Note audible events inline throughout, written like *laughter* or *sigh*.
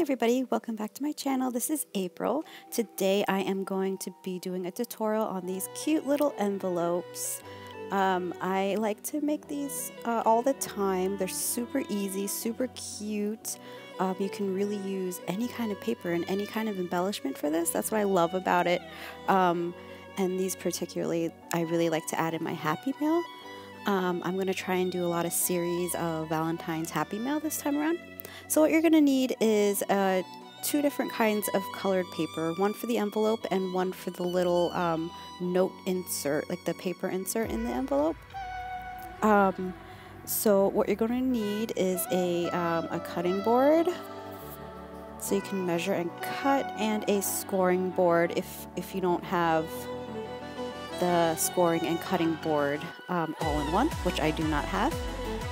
everybody, welcome back to my channel. This is April. Today I am going to be doing a tutorial on these cute little envelopes. Um, I like to make these uh, all the time. They're super easy, super cute. Um, you can really use any kind of paper and any kind of embellishment for this. That's what I love about it. Um, and these particularly, I really like to add in my Happy Mail. Um, I'm going to try and do a lot of series of Valentine's Happy Mail this time around. So what you're going to need is uh, two different kinds of colored paper, one for the envelope and one for the little um, note insert, like the paper insert in the envelope. Um, so what you're going to need is a, um, a cutting board, so you can measure and cut, and a scoring board if, if you don't have the scoring and cutting board um, all in one, which I do not have.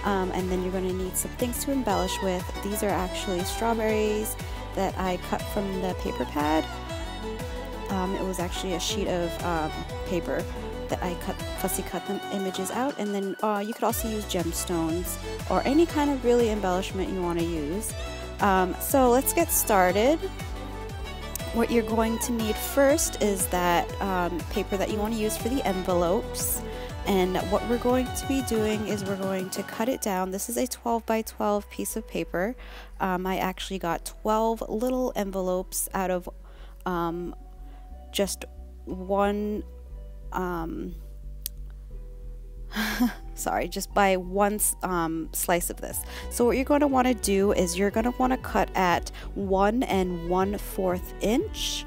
Um, and then you're going to need some things to embellish with. These are actually strawberries that I cut from the paper pad. Um, it was actually a sheet of um, paper that I cut, fussy cut the images out. And then uh, you could also use gemstones or any kind of really embellishment you want to use. Um, so let's get started. What you're going to need first is that um, paper that you want to use for the envelopes. And what we're going to be doing is we're going to cut it down. This is a 12 by 12 piece of paper. Um, I actually got 12 little envelopes out of um, just one um, *laughs* sorry, just by one um, slice of this. So what you're going to want to do is you're going to want to cut at one and one fourth inch.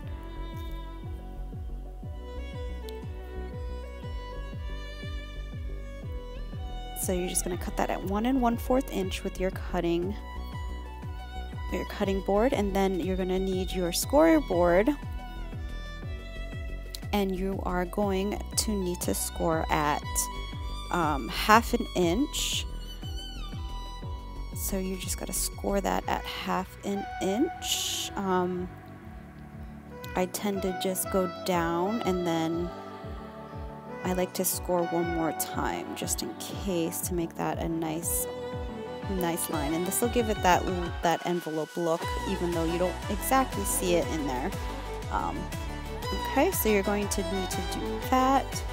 So you're just going to cut that at one and one fourth inch with your cutting your cutting board and then you're going to need your scorer board and you are going to need to score at um, half an inch. So you just got to score that at half an inch. Um, I tend to just go down and then I like to score one more time just in case to make that a nice nice line. And this will give it that that envelope look even though you don't exactly see it in there. Um, okay so you're going to need to do that.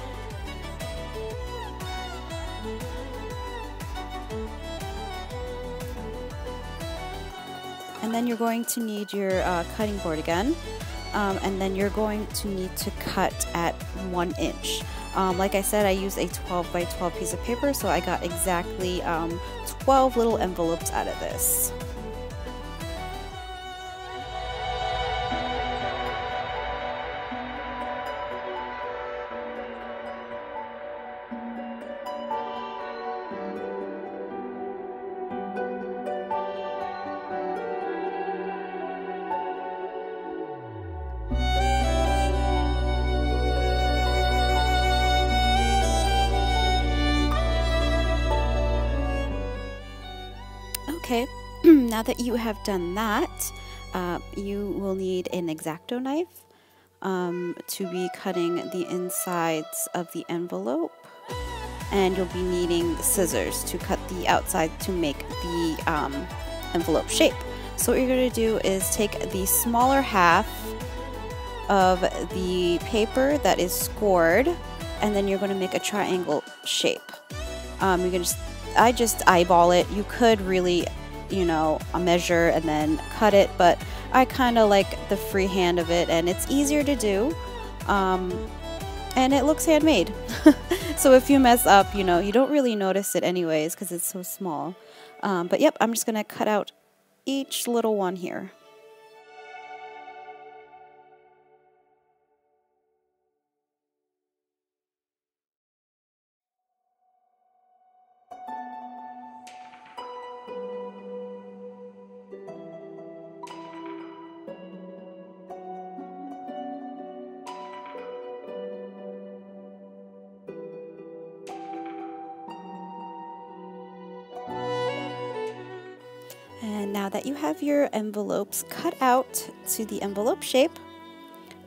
And then you're going to need your uh, cutting board again. Um, and then you're going to need to cut at one inch um, like I said I use a 12 by 12 piece of paper so I got exactly um, 12 little envelopes out of this now that you have done that, uh, you will need an X-Acto knife um, to be cutting the insides of the envelope. And you'll be needing scissors to cut the outside to make the um, envelope shape. So what you're going to do is take the smaller half of the paper that is scored and then you're going to make a triangle shape. Um, you can just I just eyeball it. You could really, you know, a measure and then cut it, but I kind of like the free hand of it and it's easier to do. Um, and it looks handmade. *laughs* so if you mess up, you know, you don't really notice it anyways because it's so small. Um, but yep, I'm just going to cut out each little one here. And now that you have your envelopes cut out to the envelope shape,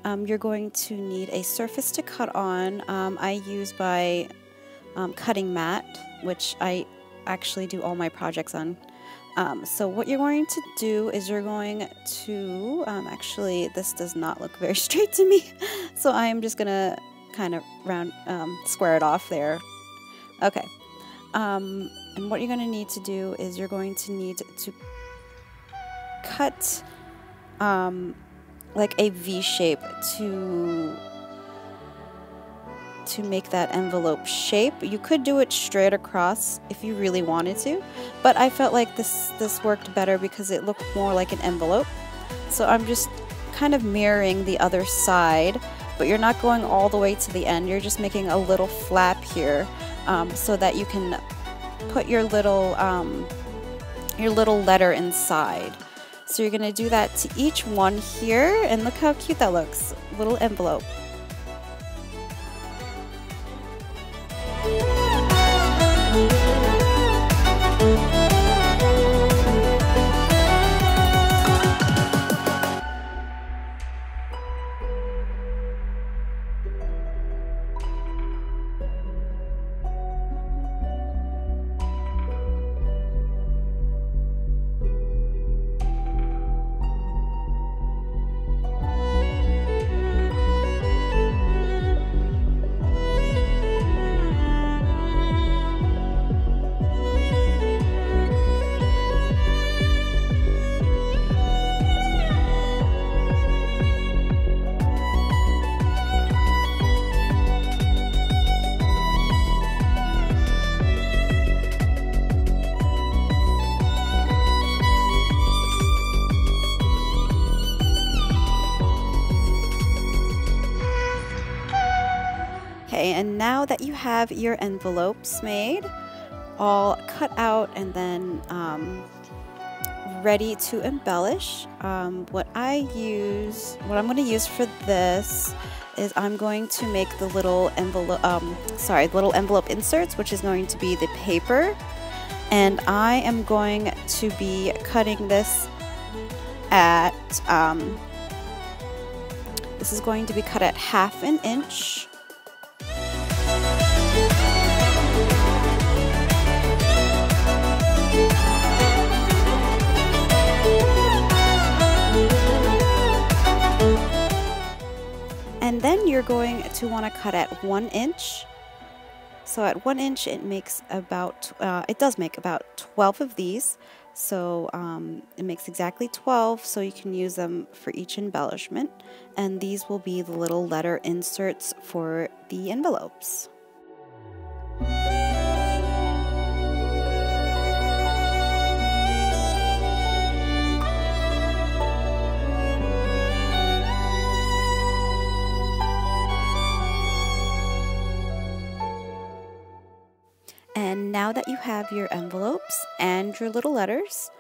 um, you're going to need a surface to cut on. Um, I use my um, cutting mat, which I actually do all my projects on. Um, so what you're going to do is you're going to, um, actually this does not look very *laughs* straight to me, so I'm just gonna kind of round, um, square it off there. Okay, um, and what you're gonna need to do is you're going to need to cut um, like a V shape to to make that envelope shape. You could do it straight across if you really wanted to, but I felt like this, this worked better because it looked more like an envelope. So I'm just kind of mirroring the other side, but you're not going all the way to the end. You're just making a little flap here um, so that you can put your little, um, your little letter inside. So you're going to do that to each one here, and look how cute that looks. Little envelope. Okay, and now that you have your envelopes made, all cut out and then um, ready to embellish, um, what I use, what I'm going to use for this is I'm going to make the little envelope, um, sorry, little envelope inserts, which is going to be the paper. And I am going to be cutting this at, um, this is going to be cut at half an inch Then you're going to want to cut at one inch. So at one inch, it makes about, uh, it does make about 12 of these. So um, it makes exactly 12, so you can use them for each embellishment. And these will be the little letter inserts for the envelopes. And now that you have your envelopes and your little letters,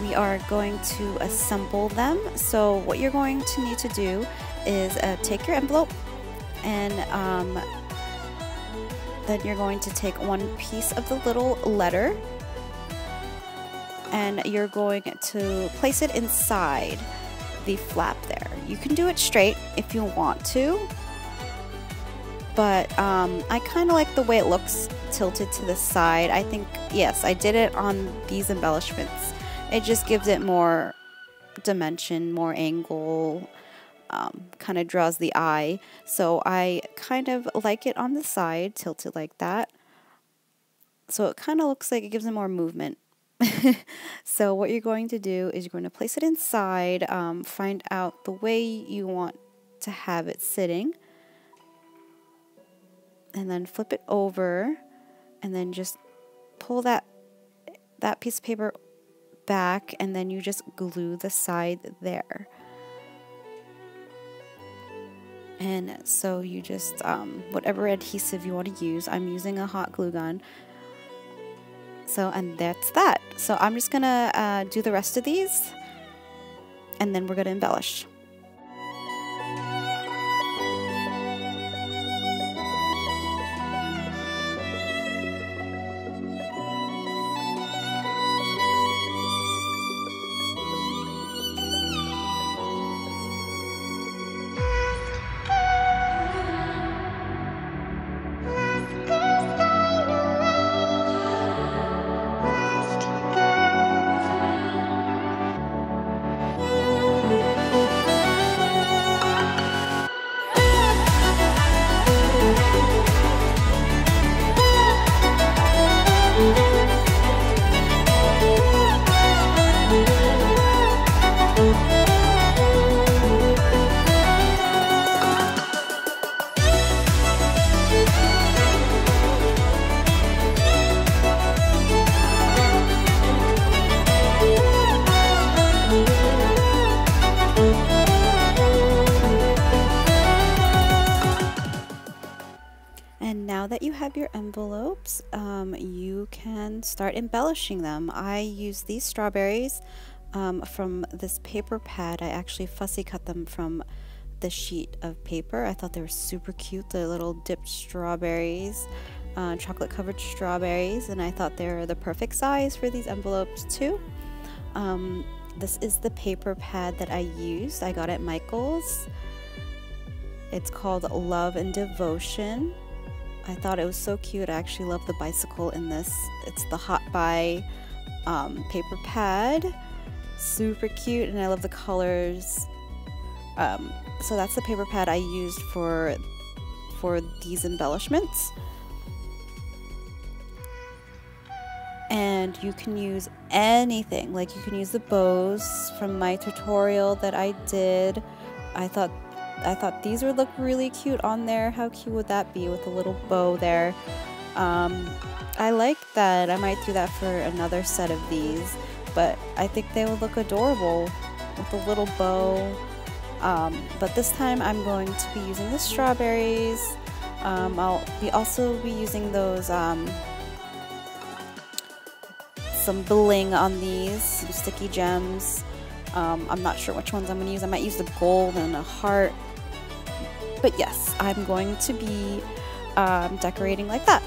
we are going to assemble them. So what you're going to need to do is uh, take your envelope and um, then you're going to take one piece of the little letter and you're going to place it inside the flap there. You can do it straight if you want to, but um, I kind of like the way it looks tilted to the side. I think, yes, I did it on these embellishments. It just gives it more dimension, more angle, um, kind of draws the eye. So I kind of like it on the side, tilted like that. So it kind of looks like it gives it more movement. *laughs* so what you're going to do is you're going to place it inside, um, find out the way you want to have it sitting and then flip it over and then just pull that that piece of paper back and then you just glue the side there. And so you just um, whatever adhesive you want to use I'm using a hot glue gun. So and that's that. So I'm just gonna uh, do the rest of these and then we're gonna embellish have your envelopes, um, you can start embellishing them. I use these strawberries um, from this paper pad. I actually fussy cut them from the sheet of paper. I thought they were super cute, the little dipped strawberries, uh, chocolate covered strawberries, and I thought they were the perfect size for these envelopes too. Um, this is the paper pad that I used. I got it at Michaels. It's called Love and Devotion. I thought it was so cute. I actually love the bicycle in this. It's the Hot Buy um, paper pad. Super cute, and I love the colors. Um, so that's the paper pad I used for for these embellishments. And you can use anything, like you can use the bows from my tutorial that I did. I thought I thought these would look really cute on there. How cute would that be with a little bow there? Um, I like that. I might do that for another set of these, but I think they would look adorable with a little bow. Um, but this time I'm going to be using the strawberries. Um, I'll be also be using those um, some bling on these, some sticky gems. Um, I'm not sure which ones I'm going to use. I might use the gold and a heart. But yes, I'm going to be um, decorating like that.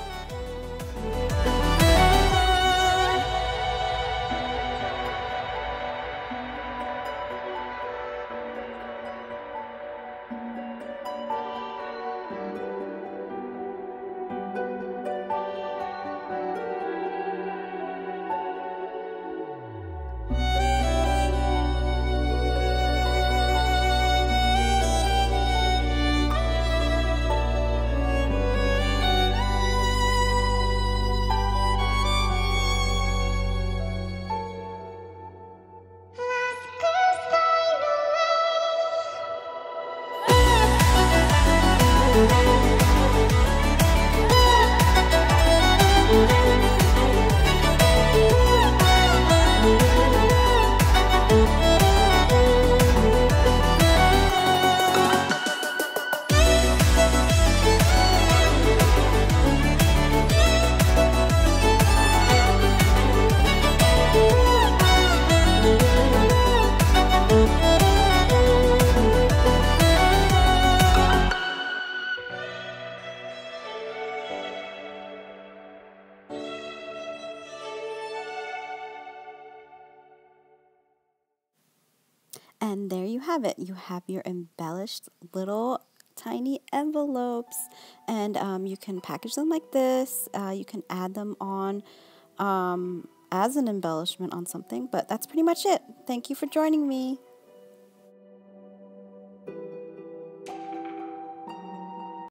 And there you have it. You have your embellished little tiny envelopes and um, you can package them like this. Uh, you can add them on um, as an embellishment on something, but that's pretty much it. Thank you for joining me.